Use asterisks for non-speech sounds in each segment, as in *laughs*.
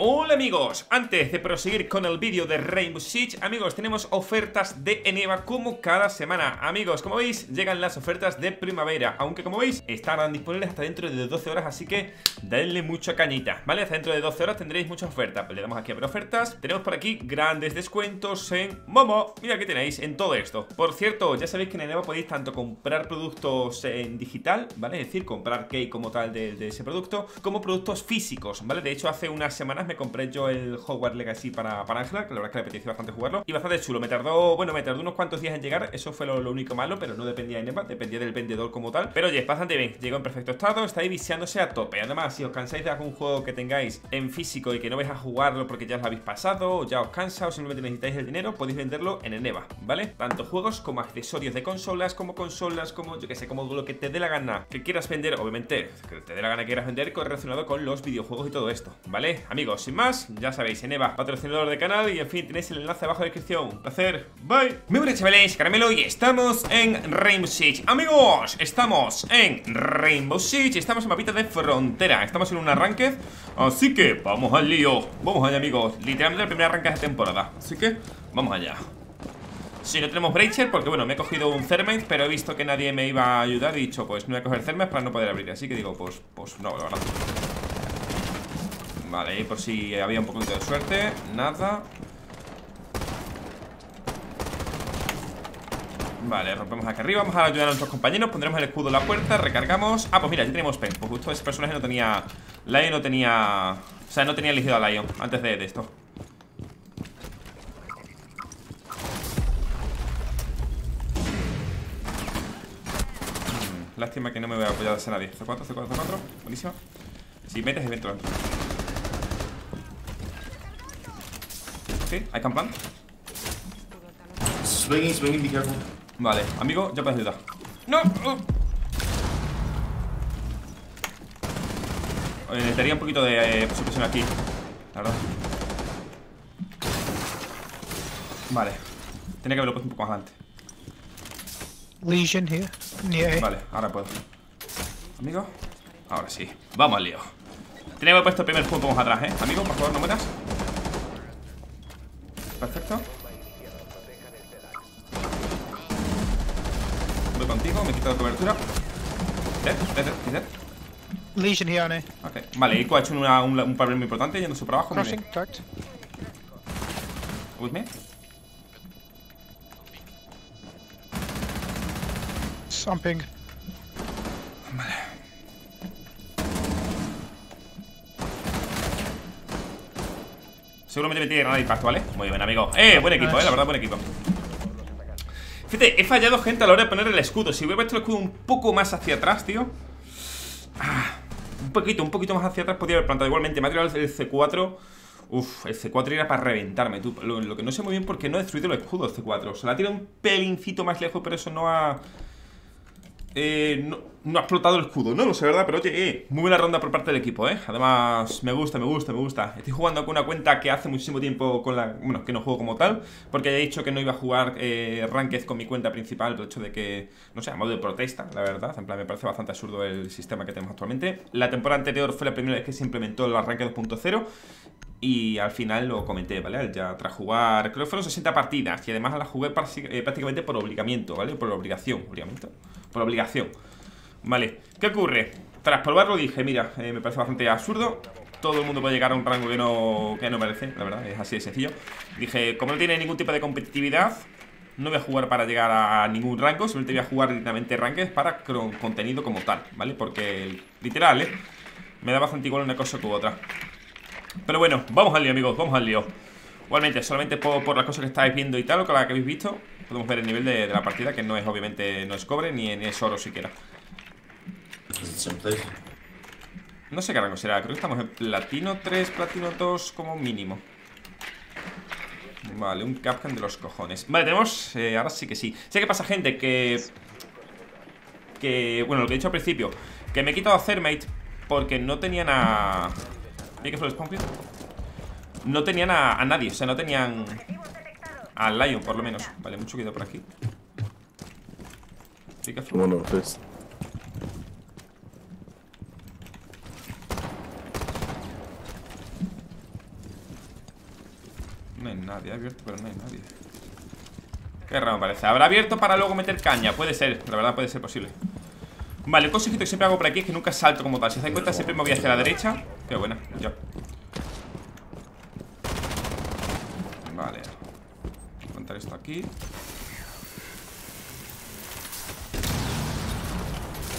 Hola amigos, antes de proseguir con el vídeo de Rainbow Siege Amigos, tenemos ofertas de Eneva como cada semana Amigos, como veis, llegan las ofertas de primavera Aunque como veis, estarán disponibles hasta dentro de 12 horas Así que denle mucha cañita, ¿vale? Hasta dentro de 12 horas tendréis muchas ofertas pues Le damos aquí a ver ofertas Tenemos por aquí grandes descuentos en Momo Mira que tenéis en todo esto Por cierto, ya sabéis que en Eneva podéis tanto comprar productos en digital, ¿vale? Es decir, comprar key como tal de, de ese producto Como productos físicos, ¿vale? De hecho, hace unas semanas me compré yo el Hogwarts Legacy para, para Angela, que la verdad es que le apeteció bastante jugarlo. Y bastante chulo, me tardó, bueno, me tardó unos cuantos días en llegar, eso fue lo, único malo, pero no dependía de Nepa, dependía del vendedor como tal. Pero oye, bastante bien, llegó en perfecto estado, estáis viciándose a tope. Además, si os cansáis de algún juego que tengáis en físico y que no vais a jugarlo porque ya os lo habéis pasado, o ya os cansa, o simplemente necesitáis el dinero, podéis venderlo en Eneva, ¿vale? Tanto juegos como accesorios de consolas, como consolas, como yo que sé, como lo que te dé la gana que quieras vender, obviamente, que te dé la gana que quieras vender, relacionado con los videojuegos y todo esto, ¿vale? Amigos, sin más, ya sabéis, Eneva, patrocinador del canal y en fin, tenéis el enlace abajo en la descripción. Un placer, bye. Muy buenas chavales, Caramelo y estamos en Rainbow Siege. Amigos, estamos en Rainbow Siege, estamos en mapita de frontera, estamos en un arranque, así que vamos al lío. Vamos allá, amigos, literalmente el primer arranque de temporada, así que vamos allá. Si no tenemos Breacher, porque bueno, me he cogido un Thermite Pero he visto que nadie me iba a ayudar he dicho, pues no voy a coger Thermite para no poder abrir Así que digo, pues, pues no, la verdad Vale, por si había un poquito de suerte. Nada. Vale, rompemos aquí arriba. Vamos a ayudar a nuestros compañeros. Pondremos el escudo en la puerta. Recargamos. Ah, pues mira, ya tenemos pen. Pues justo ese personaje no tenía Lion no tenía O sea, no tenía elegido a Lion Antes de, esto. Lástima que no me voy a apoyar a nadie C4, C4, C4 Buenísimo. Si metes el dentro Ok, hay can plan Swinging, swinging, be careful Vale, amigo, ya puedes ayudar ¡No! Uh. Oye, necesitaría un poquito de eh, presión aquí La verdad Vale Tenía que haberlo puesto un poco más adelante Legion here. Near Vale, ahora puedo. Amigo. Ahora sí. Vamos al lío. Tenía que haber puesto el primer punto más atrás, ¿eh? Amigo, por favor, no mueras. Perfecto. Voy contigo, me quito de cobertura. Dead, dead, dead, dead. Legion here, Annie. Ok. Vale, Ico ha hecho una, un, un papel muy importante yéndose por abajo. Crossing, tagged. With me. Stomping. Seguramente me tiene granada de impacto, ¿vale? Muy bien, amigo. Eh, buen equipo, eh, la verdad, buen equipo. Fíjate, he fallado, gente, a la hora de poner el escudo. Si hubiera puesto el escudo un poco más hacia atrás, tío. Ah, Un poquito, un poquito más hacia atrás Podría haber plantado. Igualmente Me ha tirado el C4 Uf, el C4 era para reventarme, tú. Lo, que no sé muy bien por qué no ha destruido el escudo el C4 Se la ha tirado un pelincito más lejos Pero eso no ha... Eh, no, ha explotado el escudo, no lo sé, ¿verdad? Pero oye, eh, muy buena ronda por parte del equipo, ¿eh? Además, me gusta, me gusta, me gusta Estoy jugando con una cuenta que hace muchísimo tiempo con la... Bueno, que no juego como tal Porque he dicho que no iba a jugar eh, Ranked con mi cuenta principal Por el hecho de que, no sé, a modo de protesta, la verdad En plan, me parece bastante absurdo el sistema que tenemos actualmente La temporada anterior fue la primera vez que se implementó la Ranked 2.0 y al final lo comenté, ¿vale? Ya tras jugar, creo que fueron 60 partidas Y además la jugué eh, prácticamente por obligamiento, ¿vale? Por obligación, obligamiento Por obligación Vale, ¿qué ocurre? Tras probarlo dije, mira, eh, me parece bastante absurdo todo el mundo puede llegar a un rango que no, que no merece, la verdad, es así de sencillo Dije, como no tiene ningún tipo de competitividad No voy a jugar para llegar a ningún rango Simplemente voy a jugar directamente ranked para contenido como tal, ¿vale? Porque, literal, ¿eh? Me da bastante igual una cosa que otra pero bueno, vamos al lío, amigos, vamos al lío Igualmente, solamente por, las cosas que estáis viendo y tal O con que habéis visto Podemos ver el nivel de, de, la partida Que no es, obviamente, no es cobre ni, ni es oro siquiera. No sé qué rango será Creo que estamos en platino 3, platino 2 Como mínimo. Vale, un capcan de los cojones. Vale, tenemos, eh, ahora sí que sí. Sé que pasa gente que Que, bueno, lo que he dicho al principio Que me he quitado a Thermite Porque no tenían a ¿Y qué fue el spawn No tenían a, a, nadie, o sea, no tenían Al Lion, por lo menos Vale, mucho cuidado por aquí Bueno, pues No hay nadie, ha abierto, pero no hay nadie. Qué raro me parece. ¿Habrá abierto para luego meter caña? Puede ser, la verdad puede ser posible. Vale, el consejito que siempre hago por aquí es que nunca salto como tal. Si os dais cuenta, siempre me voy hacia la derecha. Qué buena, yo. Vale. Voy a contar esto aquí.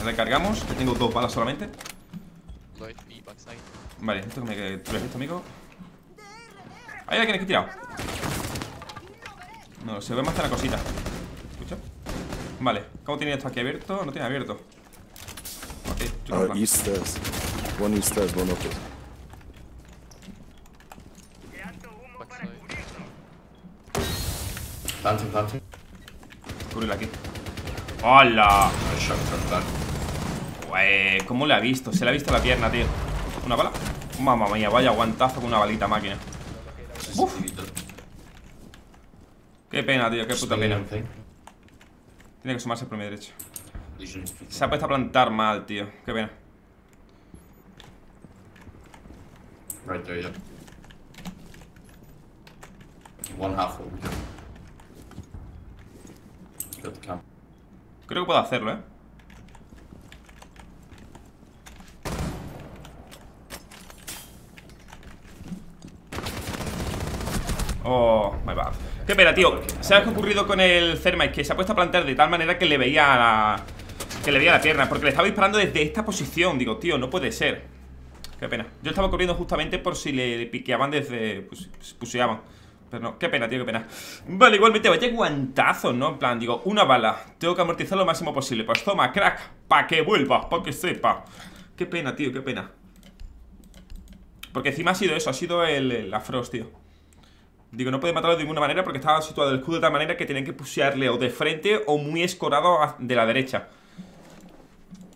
Recargamos, que tengo dos balas solamente. Vale, esto que me ¿Tú lo has visto, amigo? ¿Hay alguien aquí tirado? No, se ve más de la cosita ¿Escucha? Vale, ¿cómo tiene esto aquí abierto? No tiene abierto Ok, yo Uh, tengo east stairs. One east stairs, one. Planting, planting. Cubrirla aquí ¡Hola! Ué, ¿cómo le ha visto? Se le ha visto la pierna, tío ¿Una bala? Mamma mía, vaya guantazo con una balita máquina Uf. Qué pena, tío, qué puta pena. Tiene que sumarse por mi derecha. Se ha puesto a plantar mal, tío Qué pena Right there, yeah. One half Creo que puedo hacerlo, ¿eh? Oh, my bad. Qué pena, tío. ¿Sabes qué ha ocurrido con el Thermite? Que se ha puesto a plantar de tal manera que le veía la... Que le veía la pierna Porque le estaba disparando desde esta posición. Digo, tío, no puede ser. Qué pena. Yo estaba corriendo justamente por si le piqueaban desde... Pues, puseaban pero no, qué pena, tío, qué pena. Vale, igualmente, vaya guantazos, ¿no? En plan, digo, una bala. Tengo que amortizar lo máximo posible. Pues toma, crack, pa' que vuelva, pa' que sepa. Qué pena, tío, qué pena. Porque encima ha sido eso Ha sido el, el- la Frost, tío. Digo, no puede matarlo de ninguna manera Porque estaba situado el escudo de tal manera que tenían que pusearle O de frente o muy escorado de la derecha.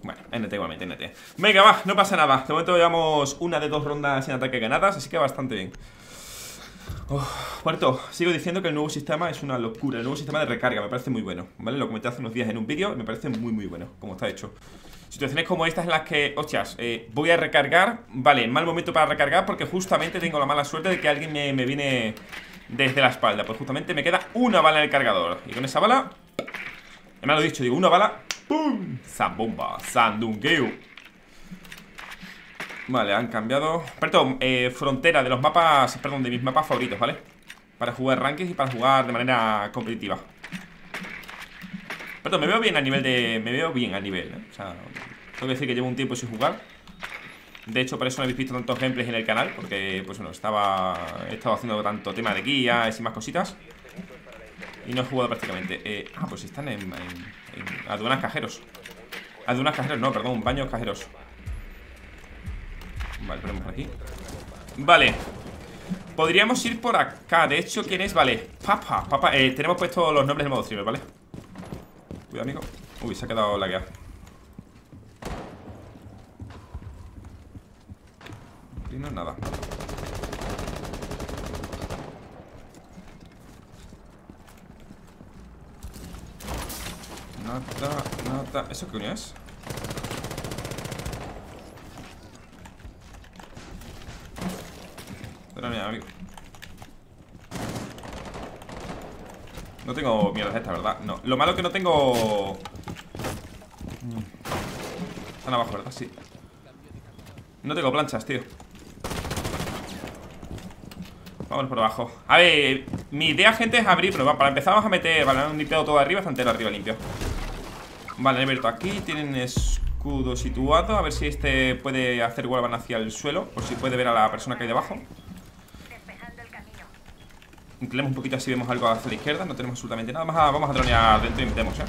Bueno, NT igualmente, NT Venga, va, no pasa nada. De momento llevamos una de dos rondas sin ataque ganadas Así que bastante bien Uf, Puerto, sigo diciendo que el nuevo sistema es una locura El nuevo sistema de recarga me parece muy bueno ¿Vale? Lo comenté hace unos días en un vídeo y Me parece muy muy bueno, como está hecho Situaciones como estas en las que, hostias, eh, voy a recargar Vale, mal momento para recargar Porque justamente tengo la mala suerte de que alguien me, me viene desde la espalda Pues justamente me queda una bala en el cargador Y con esa bala Ya me lo he dicho, digo, una bala ¡Pum! Zambomba, sandungueo Vale, han cambiado. Perdón, eh, frontera de los mapas Perdón, de mis mapas favoritos, ¿vale? Para jugar rankings y para jugar de manera competitiva. Perdón, me veo bien a nivel de... Me veo bien a nivel, ¿eh? O sea, tengo que decir que llevo un tiempo sin jugar. De hecho, por eso no habéis visto tantos gameplays en el canal Porque, pues bueno, estaba... He estado haciendo tanto tema de guías y más cositas Y no he jugado prácticamente. Eh, Ah, pues están en, en, en aduanas cajeros. Aduanas cajeros, no, perdón, baños cajeros Vale, ponemos aquí. Vale. Podríamos ir por acá. De hecho, ¿quién es? Vale Papa, papa eh, Tenemos puesto los nombres del modo streamer, ¿vale? Cuidado, amigo. Uy, se ha quedado lagueado. No nada. Nada, nada. ¿Eso qué coño es? Pero mira, amigo No tengo mierdas esta, ¿verdad? No, lo malo es que no tengo... Están abajo, ¿verdad? Sí. No tengo planchas, tío. Vamos por abajo. A ver, mi idea, gente, es abrir Pero para empezar vamos a meter Vale, han limpiado todo arriba, está arriba limpio. Vale, han abierto aquí Tienen escudo situado A ver si este puede hacer wallbang hacia el suelo Por si puede ver a la persona que hay debajo Inclinemos un poquito así vemos algo hacia la izquierda No tenemos absolutamente nada más. A- Vamos a dronear dentro y metemos, eh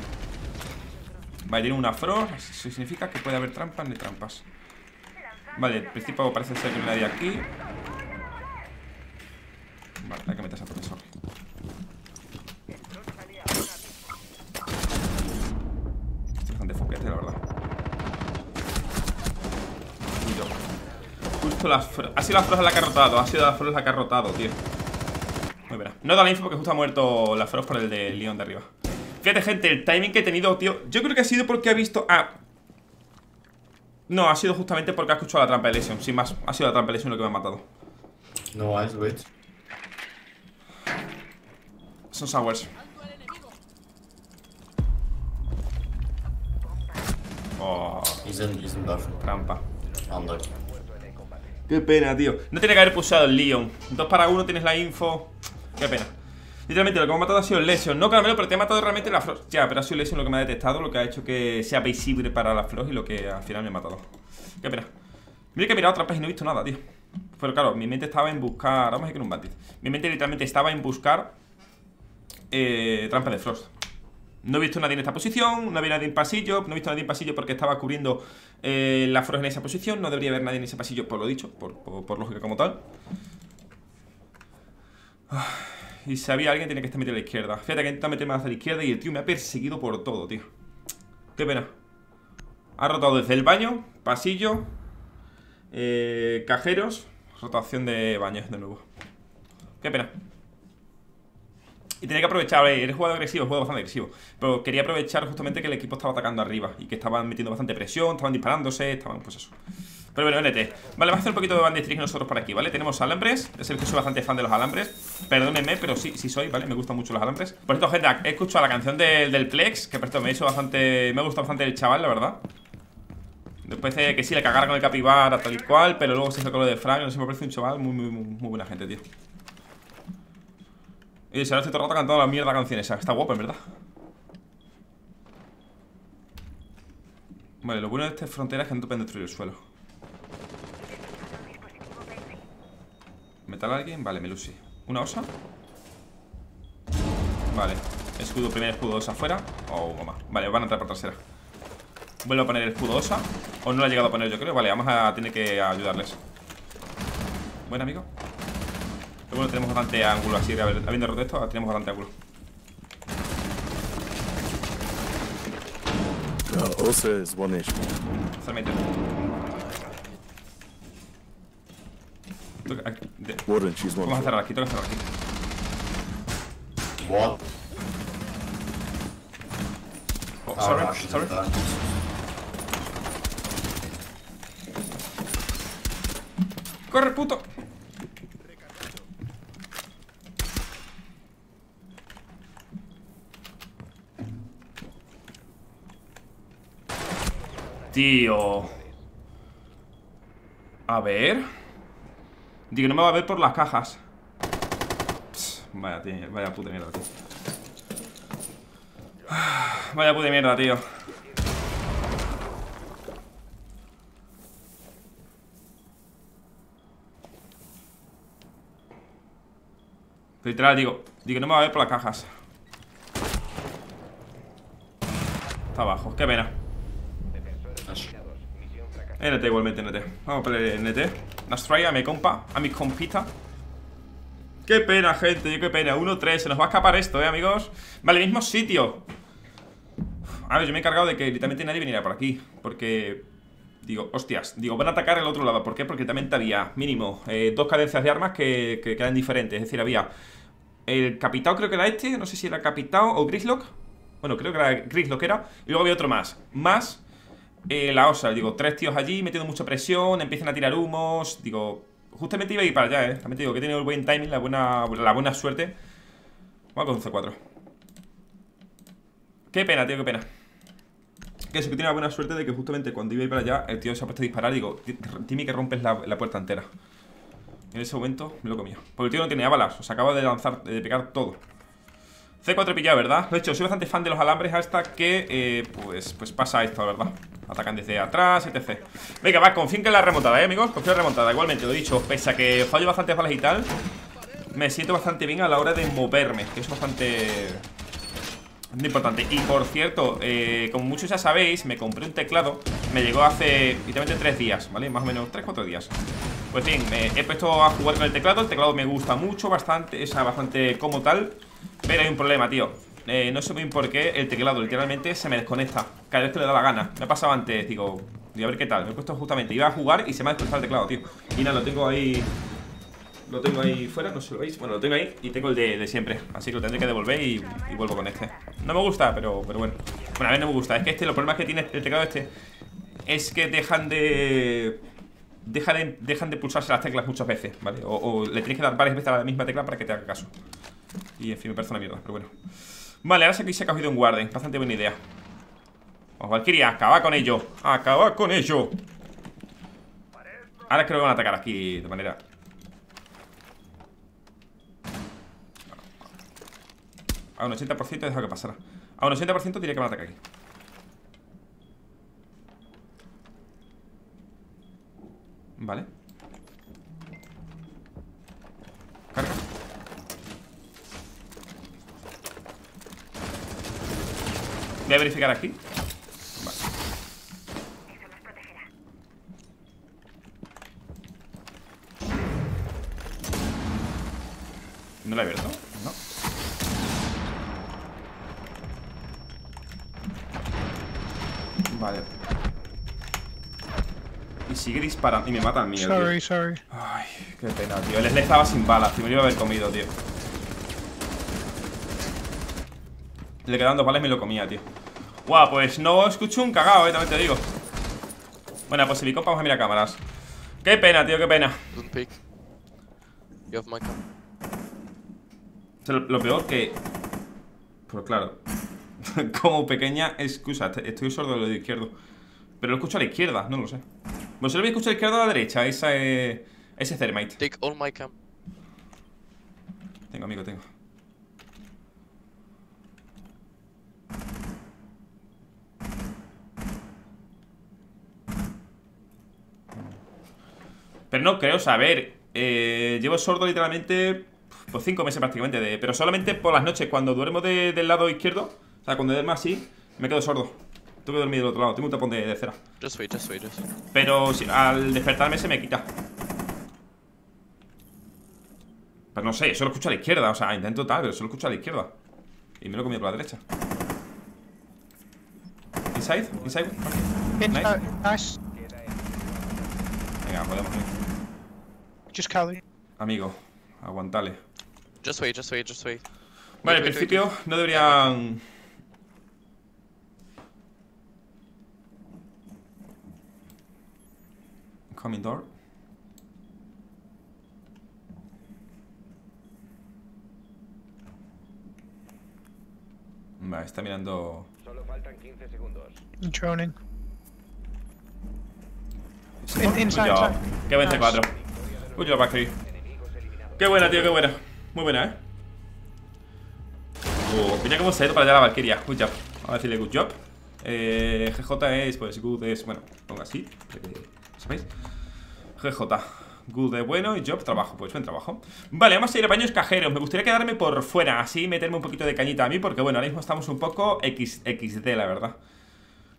Vale, tiene una frost Eso significa que puede haber trampas ni trampas. Vale, en principio parece ser que no hay nadie aquí. Vale, hay que meterse a tope, sorry Es bastante foquete, la verdad. Justo fro- Ha sido la frost la que ha rotado Ha sido la frost la que ha rotado, tío muy. No da la info porque justo ha muerto la Frost por el de Leon de arriba. Fíjate, gente, el timing que he tenido, tío. Yo creo que ha sido porque ha visto. Ah. No, ha sido justamente porque ha escuchado la trampa de Lesion. Sin más, ha sido la trampa de Lesion lo que me ha matado. No eyes, wait. Son sours. Oh, trampa. Under. Qué pena, tío. No tiene que haber pulsado el Leon. Dos para uno tienes la info. Qué pena. Literalmente lo que me ha matado ha sido el Lesion. No caramelo, pero te ha matado realmente la Frost. Ya, pero ha sido el Lesion lo que me ha detectado, lo que ha hecho que sea visible para la Frost y lo que al final me ha matado. Qué pena. Mira que he mirado otra página y no he visto nada, tío. Pero claro, mi mente estaba en buscar. Vamos a ir con un bandit. Mi mente literalmente estaba en buscar eh, trampa de Frost. No he visto nadie en esta posición, no había nadie en pasillo, no he visto nadie en pasillo porque estaba cubriendo eh, la Frost en esa posición, no debería haber nadie en ese pasillo por lo dicho, por- por lógica como tal. Ah, Y si había alguien tenía que estar metido a la izquierda. Fíjate que intenta meterme hacia la izquierda y el tío me ha perseguido por todo, tío. Qué pena. Ha rotado desde el baño, pasillo, eh, cajeros, rotación de baños de nuevo. Qué pena. Y tenía que aprovechar, eh, eres jugador agresivo, juego bastante agresivo. Pero quería aprovechar justamente que el equipo estaba atacando arriba y que estaban metiendo bastante presión, estaban disparándose, estaban pues eso. Pero bueno, NT. Vale, vamos a hacer un poquito de banditrig nosotros por aquí, ¿vale? Tenemos alambres. Es el que soy bastante fan de los alambres. Perdónenme, pero sí, sí soy, ¿vale? Me gustan mucho los alambres. Por cierto, gente, he escuchado la canción del, del Plex, que por cierto me hecho bastante. Me ha gustado bastante el chaval, la verdad. Después de que sí, le cagara con el capibara, tal y cual, pero luego se hizo con lo de Frank. No sé, me parece un chaval muy, muy, muy, muy buena gente, tío. Y se ahora estoy todo el rato cantando la mierda canción esa. Está guapo, en verdad. Vale, lo bueno de esta frontera es que no te pueden destruir el suelo. ¿Metal a alguien? Vale, Melusi. ¿Una osa? Vale. Escudo, primer escudo osa afuera. Oh, mamá. Vale, van a entrar por trasera. Vuelvo a poner el escudo osa. O no lo he llegado a poner yo creo. Vale, vamos a tener que ayudarles. Buen amigo. Pero bueno, tenemos bastante ángulo así. a ver, Habiendo roto esto, tenemos bastante ángulo. Uh, Osa HP. Solamente. She's. Vamos a shot. cerrar aquí, toca cerrar aquí. What? Oh, Oh, sorry. ¡Corre, puto! Tío. A ver. Digo, no me va a ver por las cajas. Pss, Vaya, tío, vaya puta mierda, tío. *sighs* Vaya puta mierda, tío. Literal, digo, digo, no me va a ver por las cajas. Está abajo, qué pena. NT igualmente, NT. Vamos a poner NT. Nos trae a mi compa, a mi compita. Qué pena, gente, qué pena. 1-3, se nos va a escapar esto, eh, amigos. Vale, mismo sitio. A ver, yo me he encargado de que literalmente nadie viniera por aquí. Porque. Digo, hostias, digo, van a atacar el otro lado. ¿Por qué? Porque literalmente había mínimo eh, dos cadencias de armas que, que eran diferentes. Es decir, había el Capitao, creo que era este. No sé si era Capitao o Grislock. Bueno, creo que era Grislock era. Y luego había otro más. Más eh, la osa. Digo, tres tíos allí metiendo mucha presión. Empiezan a tirar humos. Digo, justamente iba a ir para allá, eh. También te digo que he tenido el buen timing, la buena, la buena suerte. Vamos con un C4. Qué pena, tío, qué pena. Que eso, que tiene la buena suerte de que justamente cuando iba a ir para allá, el tío se ha puesto a disparar digo, dime que rompes la, la puerta entera. En ese momento me lo comía. Porque el tío no tenía balas, o sea, acaba de lanzar, de pegar todo. C4 pillado, ¿verdad? De hecho, soy bastante fan de los alambres hasta que, eh, pues, pues pasa esto, ¿verdad? Atacan desde atrás, etc. Venga, va, confíen que en la remontada, ¿eh, amigos? Confío en la remontada. Igualmente, lo he dicho, pese a que fallo bastantes balas y tal, me siento bastante bien a la hora de moverme, que es bastante... Muy importante. Y por cierto, eh, como muchos ya sabéis, me compré un teclado. Me llegó hace literalmente tres días, ¿vale? Más o menos tres, cuatro días. Pues bien, me he puesto a jugar con el teclado. El teclado me gusta mucho, bastante, es bastante como tal. Pero hay un problema, tío. Eh, no sé bien por qué el teclado literalmente se me desconecta cada vez que le da la gana. Me ha pasado antes, digo, digo, a ver qué tal. Me he puesto justamente, iba a jugar y se me ha desconectado el teclado, tío. Y nada, lo tengo ahí lo tengo ahí fuera, no sé lo veis. Bueno, lo tengo ahí y tengo el de, siempre. Así que lo tendré que devolver y, vuelvo con este. No me gusta, pero, pero bueno. Bueno, a ver, no me gusta. Es que este, los problemas que tiene el teclado este es que dejan de. Dejan de, dejan de pulsarse las teclas muchas veces, ¿vale? O le tienes que dar varias veces a la misma tecla para que te haga caso. Y en fin, me parece una mierda, pero bueno. Vale, ahora sé que se ha cogido un guarden Bastante buena idea. Vamos, Valkyria, acaba con ello. Acaba con ello. Ahora creo que van a atacar aquí de manera. A un 80% he dejado que pasara A un 80% diría que van a atacar aquí. Vale Voy a verificar aquí Vale ¿No la he abierto? No Vale Y sigue disparando Y me mata a mí tío. Sorry, sorry. Ay, qué pena, tío. El estaba sin balas, tío. Me lo iba a haber comido, tío. Le quedan dos balas y me lo comía, tío. Guau, pues no escucho un cagao, eh, también te digo. Bueno, pues si compa vamos a mirar cámaras. Qué pena, tío, qué pena. You have my Lo, lo peor que. Pues claro. *laughs* Como pequeña excusa. Estoy sordo de lo de izquierdo. Pero lo escucho a la izquierda, no lo sé. Pues se lo voy a escuchar a la izquierda o a la derecha. Esa, eh, ese Thermite. Take all my cam. Tengo, amigo, tengo. No creo saber. Eh, llevo sordo literalmente. Pues cinco meses prácticamente. De, pero solamente por las noches, cuando duermo de- del lado izquierdo. O sea, cuando duermo así, me quedo sordo. Tengo que dormir del otro lado. Tengo un tapón de, de cera. Just wait, just wait, just wait. Pero si- al despertarme se me quita. Pero no sé, solo escucho a la izquierda. O sea, intento tal, pero solo escucho a la izquierda. Y me lo he comido por la derecha. Inside, inside. Uh, nice. Venga, podemos ir. Just Cali. Amigo, aguantale. Just wait, just wait, just wait. Vale, al principio wait, no deberían... Coming door. Vale, está mirando... Solo faltan 15 segundos. Droning. In, inside, inside. Que vence 4. Uy, la Valkyrie. Qué buena, tío, qué buena. Muy buena, eh. Uh, cómo se ha ido para allá la Valkyria. Good job. Vamos a decirle good job. Eh, GJ es, pues, good es, bueno, pongo así. Eh, ¿Sabéis? GJ. Good es bueno y job trabajo, pues buen trabajo Vale, vamos a ir a baños cajeros Me gustaría quedarme por fuera, así meterme un poquito de cañita a mí Porque bueno, ahora mismo estamos un poco X, XD, la verdad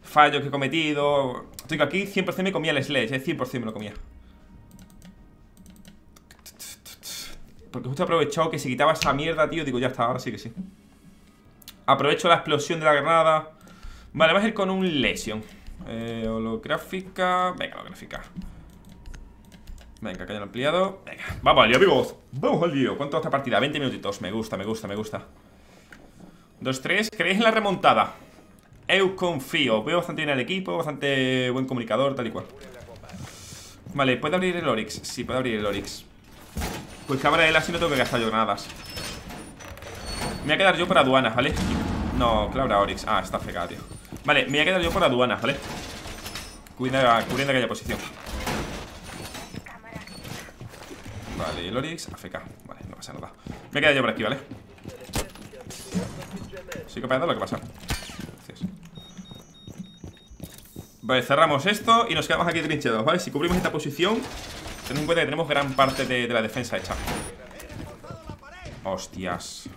Fallos que he cometido Estoy aquí 100% me comía el sledge, eh, 100% me lo comía Porque justo he aprovechado que se quitaba esa mierda, tío. Digo, ya está, ahora sí que sí. Aprovecho la explosión de la granada. Vale, vamos a ir con un lesion. Eh, holográfica. Venga, holográfica. Venga, cañón ampliado. Venga, vamos al lío, amigos. Vamos al lío. ¿Cuánto esta partida? 20 minutitos. Me gusta, me gusta, me gusta. 2-3. ¿Creéis en la remontada? Eu confío. Veo bastante bien al equipo, bastante buen comunicador, tal y cual. Vale, ¿puede abrir el Oryx? Sí, puede abrir el Oryx. Pues que abra él así no tengo que gastar yo granadas. Me voy a quedar yo por aduanas, ¿vale? No, abra Oryx. Ah, está fregada, tío. Vale, me voy a quedar yo por aduanas, ¿vale? Cuida, cubriendo aquella posición. Vale, el Oryx, AFK. Vale, no pasa nada. Me quedar yo por aquí, ¿vale? De dar lo que pasa. Gracias. Vale, cerramos esto y nos quedamos aquí trincheados, ¿vale? Si cubrimos esta posición, tened en cuenta que tenemos gran parte de, de la defensa hecha. Hostias.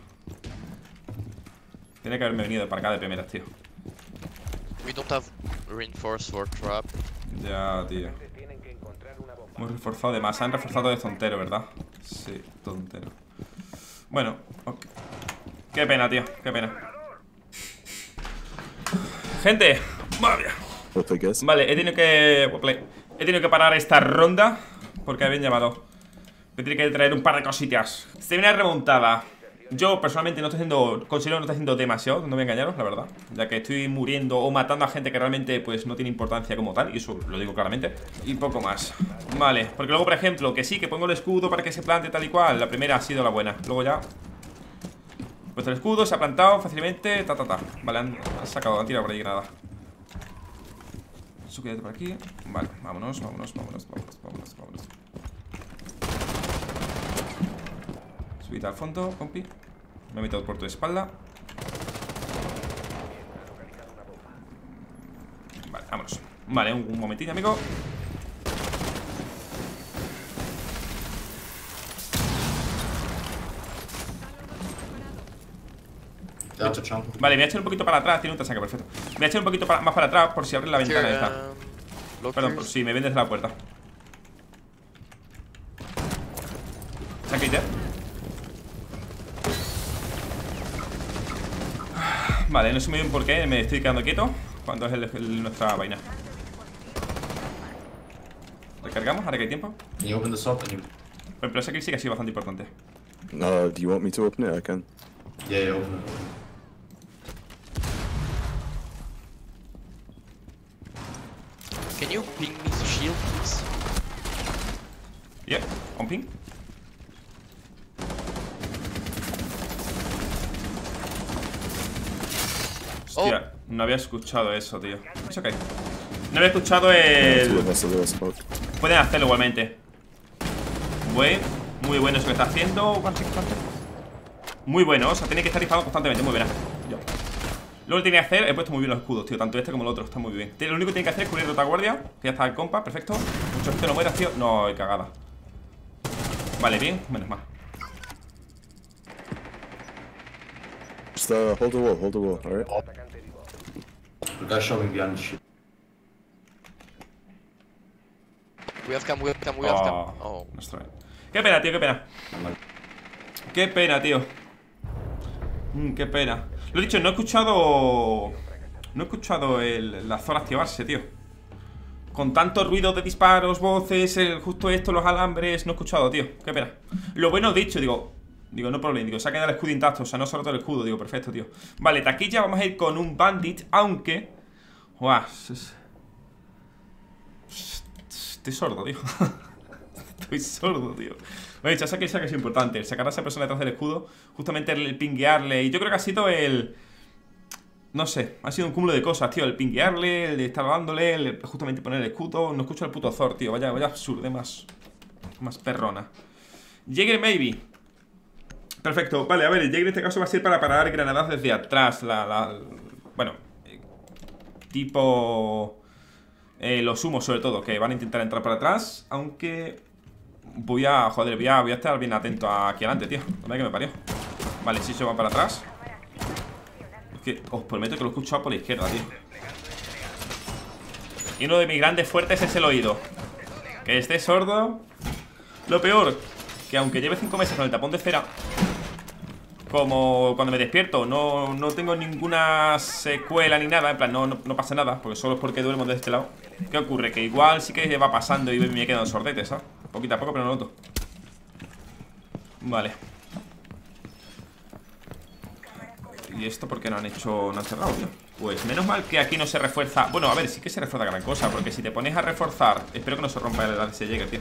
Tiene que haberme venido para acá de primeras, tío. We don't have reinforced trap. Ya, tío. Hemos reforzado de más. Han reforzado de tontero, ¿verdad? Sí, tontero. Bueno, ok. Qué pena, tío. Qué pena. Gente. Vale, he tenido que. He tenido que parar esta ronda porque habían llamado. Me tiene que traer un par de cositas. Se viene remontada. Yo personalmente no estoy haciendo. Considero que no estoy haciendo demasiado, no voy a engañaros, la verdad. Ya que estoy muriendo o matando a gente que realmente pues no tiene importancia como tal. Y eso lo digo claramente. Y poco más. Vale, porque luego, por ejemplo, que sí, que pongo el escudo para que se plante tal y cual. La primera ha sido la buena. Luego ya. Puesto el escudo, se ha plantado fácilmente. Ta, ta, ta. Vale, han, han sacado, han tirado por ahí granada. Suquete por aquí. Vale, vámonos, vámonos, vámonos, vámonos, vámonos, vámonos. Subida al fondo, compi. Me he metido por tu espalda. Vale, vámonos. Vale, un, un momentillo, amigo. Vale, me voy a echar un poquito para atrás. Tiene un tasaque, perfecto. Me voy a echar un poquito para- más para atrás por si abre la ventana esta. um, lockers. Perdón, por si me ven desde la puerta. Saque ya. Vale, no sé muy bien por qué me estoy quedando quieto cuando es el- el- nuestra vaina. Recargamos, ahora que hay tiempo. Can you open this up and you. Pero, pero esa kill sí que ha sido bastante importante. Uh, do you want me to open it? I can. Yeah, yeah, open it. Can you ping me the shield, please? Yeah, on ping. Hostia, no había escuchado eso, tío. Es ok. No había escuchado el... Pueden hacerlo igualmente. Buen, muy bueno eso que está haciendo. Muy bueno, o sea, tiene que estar disparando constantemente, muy. Yo. Lo que tiene que hacer, he puesto muy bien los escudos, tío. Tanto este como el otro, está muy bien. Lo único que tiene que hacer es cubrir la guardia. Que ya está el compa, perfecto. Mucho gente no muera, tío. No, hay cagada. Vale, bien, menos mal. Just uh, hold the wall, hold the wall, alright? The guy shoving behind the ship. We have cam, we have cam, we have cam. Oh, Oh. nuestro- Qué pena, tío, qué pena. Qué pena, tío. Mm, qué pena. Lo he dicho, no he escuchado. No he escuchado el, la zona activarse, tío. Con tanto ruido de disparos, voces, el- justo esto, los alambres, no he escuchado, tío. Qué pena. Lo bueno dicho, digo. Digo, no problema, digo, se el escudo intacto, o sea, no se ha roto el escudo, digo, perfecto, tío. Vale, taquilla, vamos a ir con un bandit, aunque. Es- Estoy sordo, tío. *laughs* Estoy sordo, tío. Oye, ya sé que es importante. El sacar a esa persona detrás del escudo. Justamente el pinguearle. Y yo creo que ha sido el. No sé, ha sido un cúmulo de cosas, tío. El pinguearle, el de estar dándole, el justamente poner el escudo. No escucho el puto Thor, tío. Vaya, vaya absurdo, más. Más perrona. Jäger maybe. Perfecto, vale, a ver, el Jäger en este caso va a ser para parar granadas desde atrás. La. la bueno. Tipo. Eh, los humos, sobre todo, que van a intentar entrar para atrás. Aunque. Voy a. Joder, voy a, voy a estar bien atento aquí adelante, tío. No me que me parió. Vale, si se va para atrás. Es que os prometo que lo he escuchado por la izquierda, tío. Y uno de mis grandes fuertes es el oído. Que esté sordo. Lo peor, que aunque lleve 5 meses con el tapón de cera, como cuando me despierto no, no tengo ninguna secuela ni nada, en plan, no, no, pasa nada, porque solo es porque duermo de este lado. ¿Qué ocurre? Que igual sí que va pasando y me quedan sordetes, ¿sabes? Poquito a poco, pero no noto. Vale. ¿Y esto por qué no han hecho, no han cerrado, tío? Pues menos mal que aquí no se refuerza Bueno, a ver, sí que se refuerza gran cosa Porque si te pones a reforzar Espero que no se rompa el ese Jäger, tío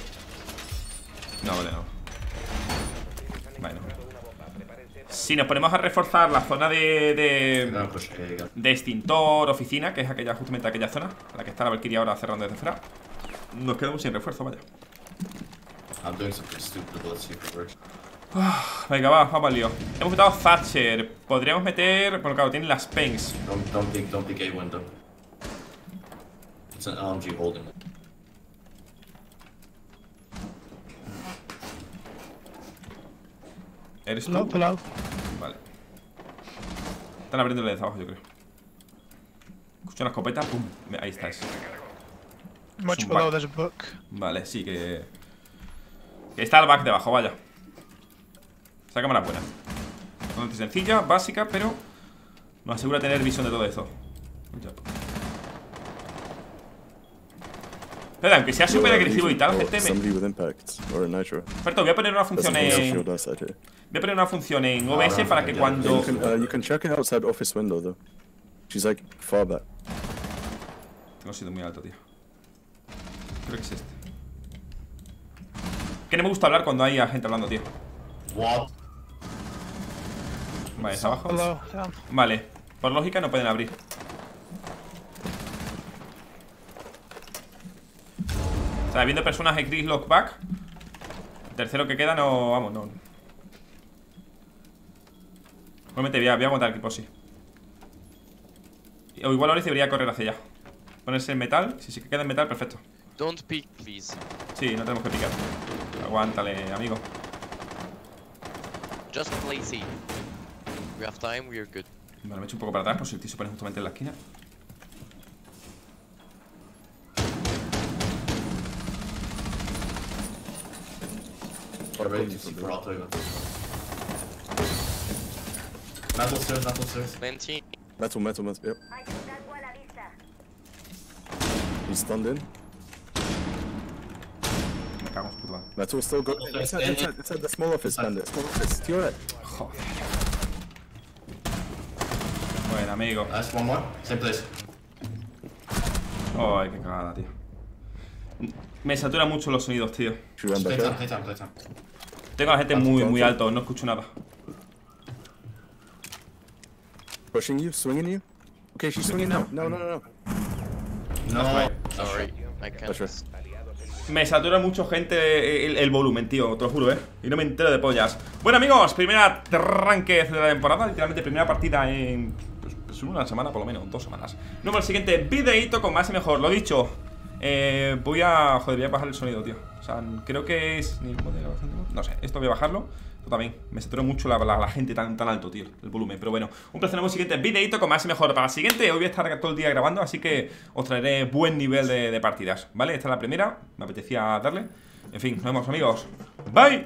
No, vale, no Vale, no Si nos ponemos a reforzar la zona de... I'm de A again. de extintor, oficina, que es aquella justamente aquella zona, la que está la Valkyrie ahora cerrando desde fuera. Nos quedamos sin refuerzo, vaya. I'm doing something stupid, but let's see if it works. Venga, va, vamos al lío. Hemos quitado Thatcher. Podríamos meter. Bueno, claro, tienen las Pengs. Don't, don't pick, don't pick A window. It's an LMG holding it. ¿Eres tú? Vale. Están abriéndole desde abajo, yo creo. Escucho una escopeta, pum. Ahí está, es. Much un below, there's a book. Vale, sí que. que está el back debajo, vaya. Esa cámara es buena. Bastante sencilla, básica, pero. Nos asegura tener visión de todo esto. Good job. Pero aunque sea súper agresivo y tal, gente, me... Voy a poner una función en. Voy a poner una función en OBS para que You cuando. can, you can check it outside office window though. She's like far back. Tengo sido muy alto, tío. Creo que es este. Que no me gusta hablar cuando hay gente hablando, tío. What? Vale, es abajo. Vale, por lógica no pueden abrir. Sea, viendo personaje Chris Lockback. El tercero que queda no. Vamos, no. Voy a, voy a aguantar el equipo, sí. O igual ahora debería correr hacia allá. Ponerse en metal. Si que queda en metal, perfecto. Don't peek, please. Sí, no tenemos que picar. Aguántale, amigo. Just play safe. We have time, we are good. Vale, me echo un poco para atrás por si el tío se pone justamente en la esquina. For auto even. Metal stairs, metal stairs. Plenty. Metal, metal, metal. Yep. He's stunned in. Metal still go. Okay. Inside, inside, inside the small office, bandit. Small office. To your right. Joder. Bueno, amigo. Nice, one more. Same place. Ay, qué cagada, tío. Me satura mucho los sonidos, tío. Tengo a la gente muy, muy alto, no escucho nada. Pushing you, swinging you. Okay, she's swinging now. No, no, no, no. No. Sorry, I can't. Me satura mucho gente el, el volumen, tío, te lo juro, eh. Y no me entero de pollas. Bueno, amigos, primera tranque de la temporada, literalmente primera partida en. Pues, pues una semana, por lo menos, dos semanas. Nos vemos al siguiente videito con más y mejor. Lo dicho, eh, voy a. Joder, voy a bajar el sonido, tío. Sea, creo que es. No sé, esto voy a bajarlo. Esto también. Me satura mucho la, la- la gente tan, tan alto, tío. El volumen. Pero bueno, un placer. En el siguiente videito con más y mejor. Para el siguiente, hoy voy a estar todo el día grabando. Así que os traeré buen nivel de partidas. ¿Vale? Esta es la primera. Me apetecía darle. En fin, nos vemos, amigos. Bye.